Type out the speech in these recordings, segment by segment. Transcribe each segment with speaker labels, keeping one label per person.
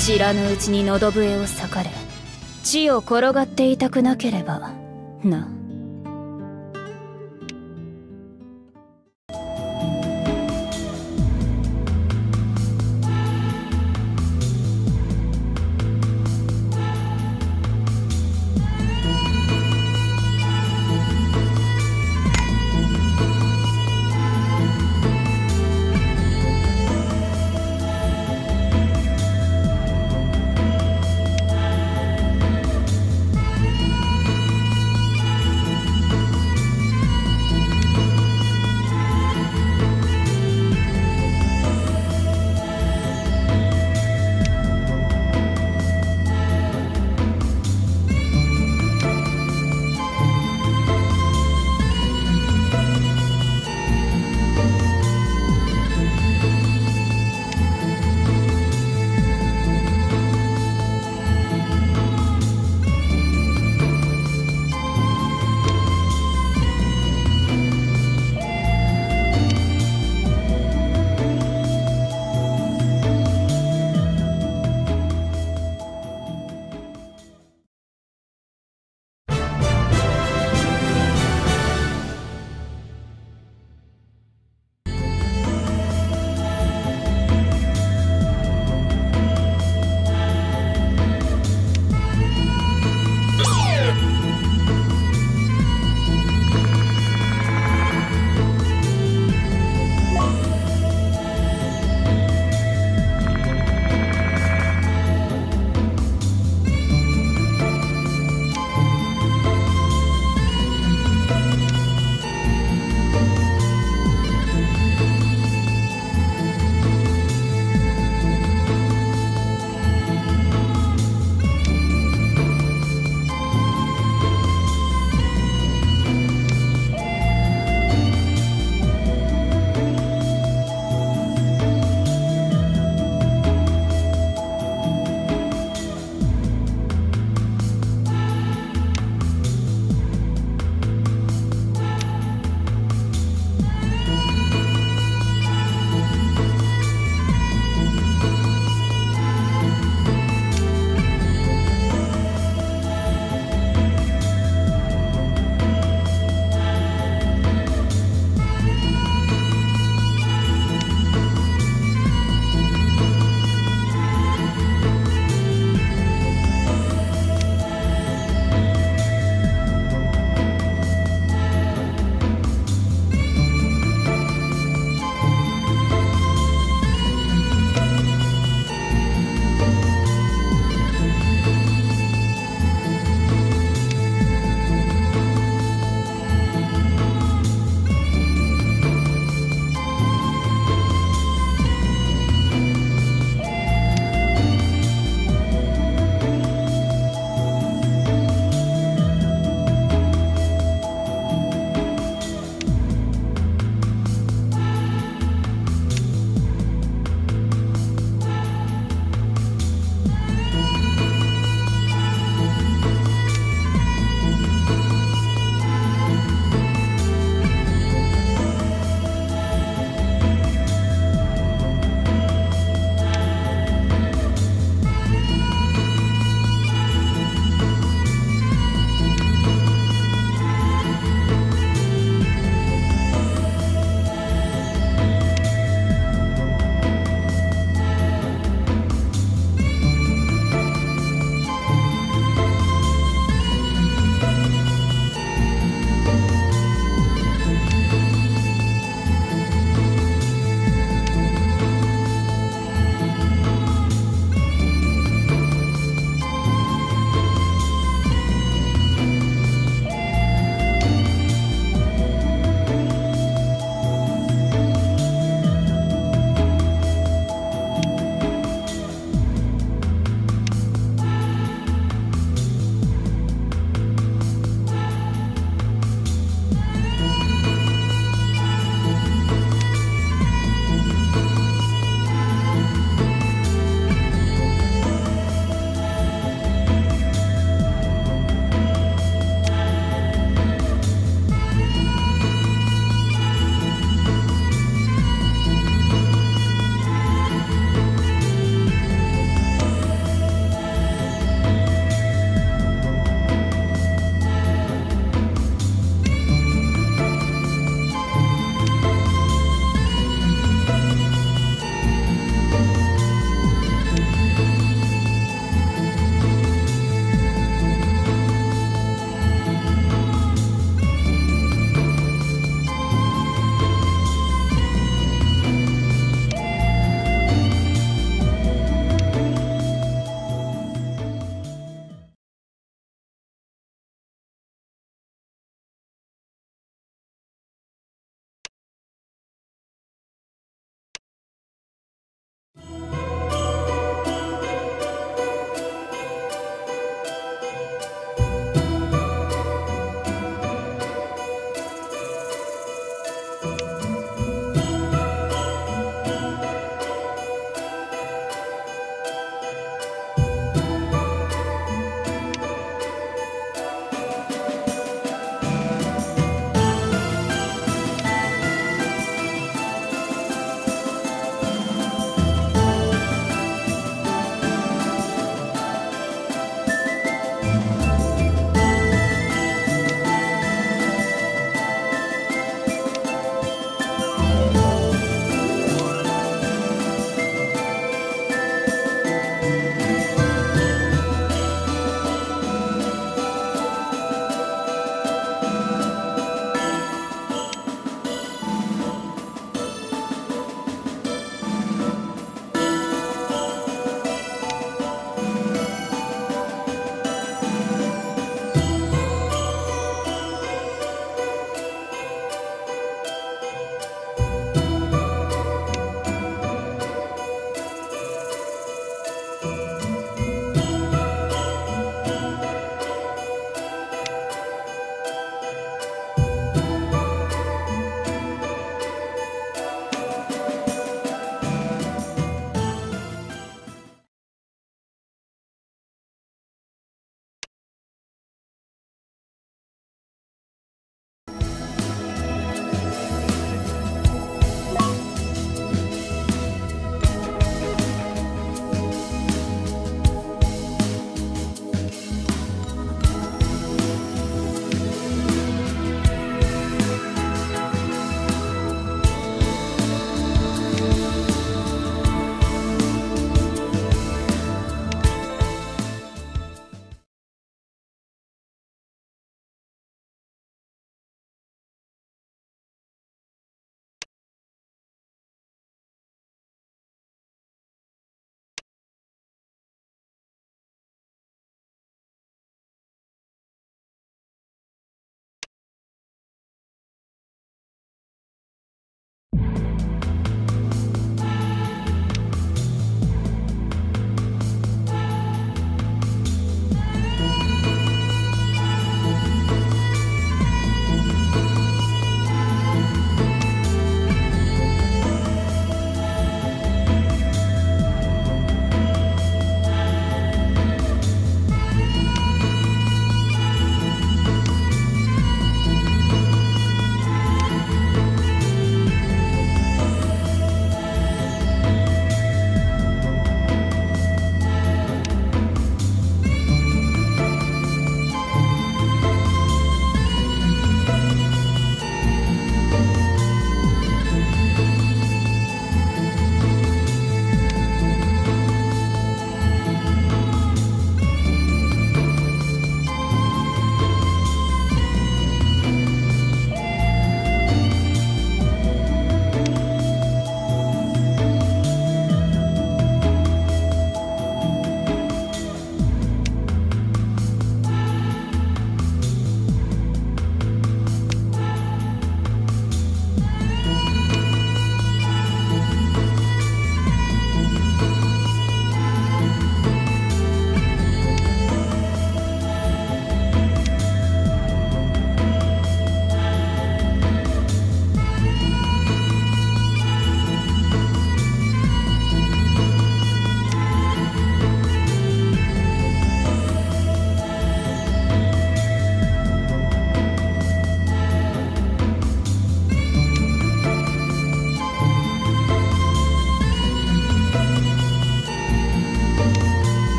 Speaker 1: 知らぬうちに喉笛を裂かれ地を転がっていたくなければな。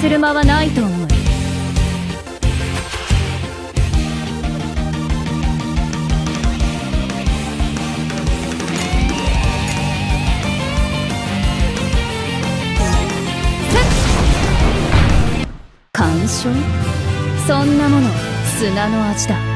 Speaker 1: する間はないと思う。干渉そんなもの砂の味だ。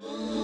Speaker 1: こ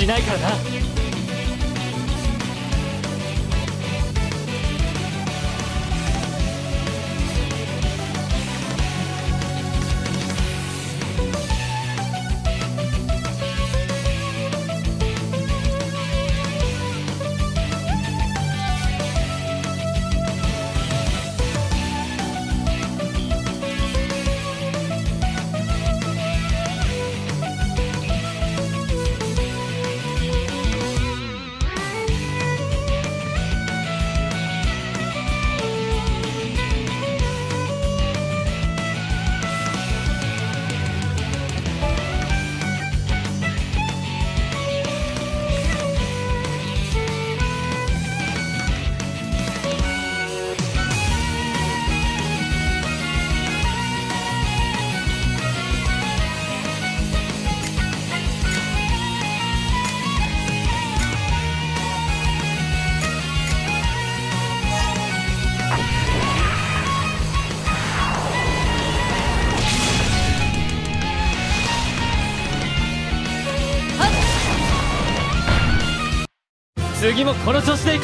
Speaker 2: しないからな。次もこの調子でい